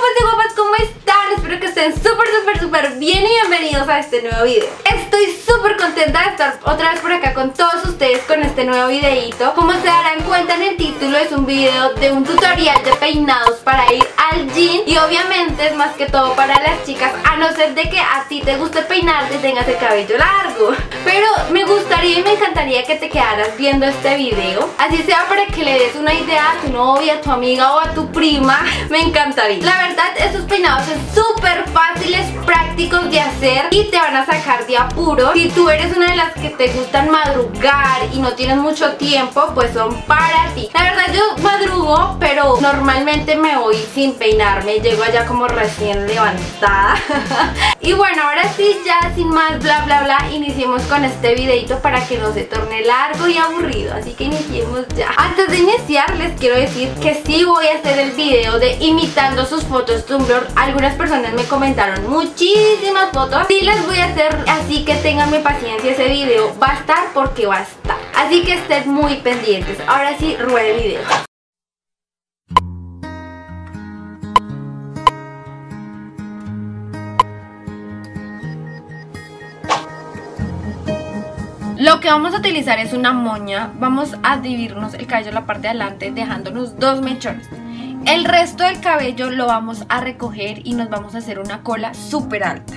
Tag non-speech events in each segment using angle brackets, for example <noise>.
guapas y guapas, ¿cómo están? Espero que estén súper, súper, súper bien y bienvenidos a este nuevo video Estoy súper contenta de estar otra vez por acá con todos ustedes con este nuevo videito Como se darán cuenta en el título es un video de un tutorial de peinados para ir al Y obviamente es más que todo para las chicas A no ser de que a ti te guste peinarte y tengas el cabello largo. Pero me gustaría y me encantaría que te quedaras viendo este video. Así sea para que le des una idea a tu novia, a tu amiga o a tu prima. Me encantaría. La verdad estos peinados son súper fáciles, prácticos de hacer Y te van a sacar de apuro. Si tú eres una de las que te gustan madrugar y no tienes mucho tiempo Pues son para ti. La verdad yo madrugo pero normalmente me voy sin peinarme Llego allá como recién levantada. <laughs> Y bueno ahora sí ya sin más bla bla bla Iniciemos con este videito para que no se torne largo y aburrido. Así que iniciemos ya. Antes de iniciar les quiero decir que sí voy a hacer el video de imitando sus fotos Tumblr. Algunas personas me comentaron muchísimas fotos. Sí les voy a hacer así que tengan mi paciencia Ese video va a estar porque va a estar. Así que estén muy pendientes. Ahora sí, ruede el video Lo que vamos a utilizar es una moña. Vamos a dividirnos el cabello en la parte de adelante dejándonos dos mechones. El resto del cabello lo vamos a recoger y nos vamos a hacer una cola súper alta.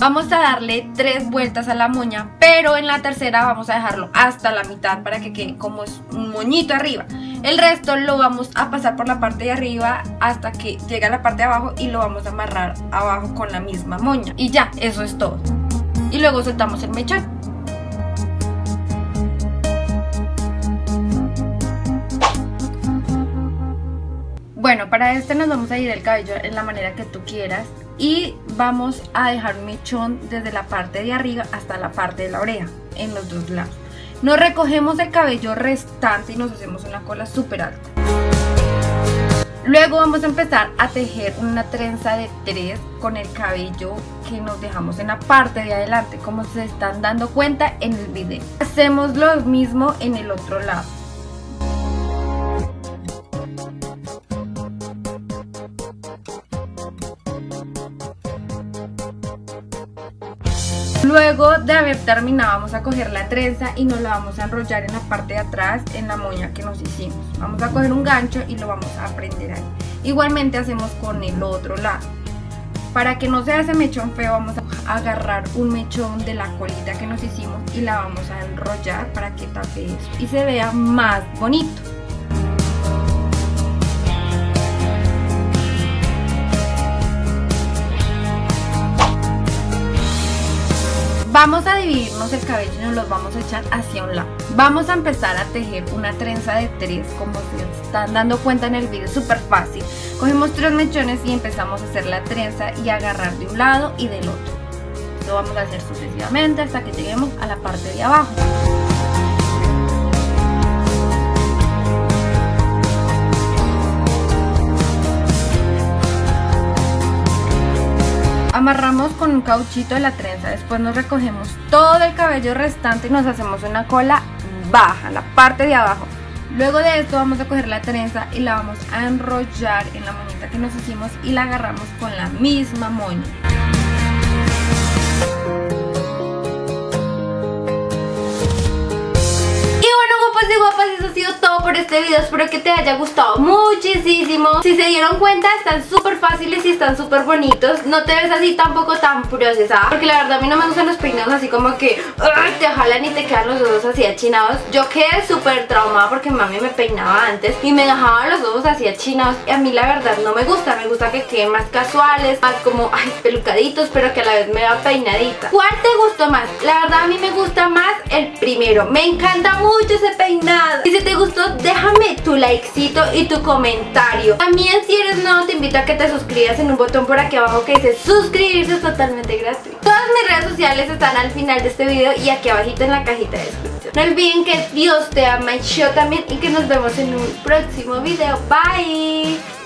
Vamos a darle tres vueltas a la moña, pero en la tercera vamos a dejarlo hasta la mitad para que quede como un moñito arriba. El resto lo vamos a pasar por la parte de arriba hasta que llegue a la parte de abajo y lo vamos a amarrar abajo con la misma moña. Y ya, eso es todo y luego soltamos el mechón. Bueno, para este nos vamos a ir el cabello en la manera que tú quieras y vamos a dejar un mechón desde la parte de arriba hasta la parte de la oreja, en los dos lados. Nos recogemos el cabello restante y nos hacemos una cola súper alta. Luego vamos a empezar a tejer una trenza de tres con el cabello que nos dejamos en la parte de adelante, como se están dando cuenta en el video. Hacemos lo mismo en el otro lado. Luego de haber terminado vamos a coger la trenza y nos la vamos a enrollar en la parte de atrás en la moña que nos hicimos. Vamos a coger un gancho y lo vamos a prender ahí. Igualmente hacemos con el otro lado. Para que no sea ese mechón feo vamos a agarrar un mechón de la colita que nos hicimos y la vamos a enrollar para que tape eso y se vea más bonito. Vamos a dividirnos el cabello y nos los vamos a echar hacia un lado. Vamos a empezar a tejer una trenza de tres, como se están dando cuenta en el video, súper fácil. Cogemos tres mechones y empezamos a hacer la trenza y agarrar de un lado y del otro. Lo vamos a hacer sucesivamente hasta que lleguemos a la parte de abajo. Amarramos con un cauchito la trenza, después nos recogemos todo el cabello restante y nos hacemos una cola baja, la parte de abajo. Luego de esto vamos a coger la trenza y la vamos a enrollar en la moñita que nos hicimos y la agarramos con la misma moña. Este video Espero que te haya gustado muchísimo. Si se dieron cuenta, están súper fáciles y están súper bonitos. No te ves así tampoco tan procesada Porque la verdad a mí no me gustan los peinados así como que Te jalan y te quedan los ojos así achinados. Yo quedé súper traumada porque mami me peinaba antes Y me dejaba los ojos así achinados. Y a mí la verdad no me gusta. Me gusta que queden más casuales Más como, pelucaditos Pero que a la vez me da peinadita. ¿Cuál te gustó más? La verdad a mí me gusta más el primero. Me encanta mucho ese peinado. Y si te gustó, déjame tu likecito y tu comentario. También si eres nuevo, te invito a que te suscribas en un botón por aquí abajo que dice suscribirse, es totalmente gratuito. Todas mis redes sociales están al final de este video y aquí abajito en la cajita de descripción. No olviden que Dios te ama y yo también y que nos vemos en un próximo video. Bye.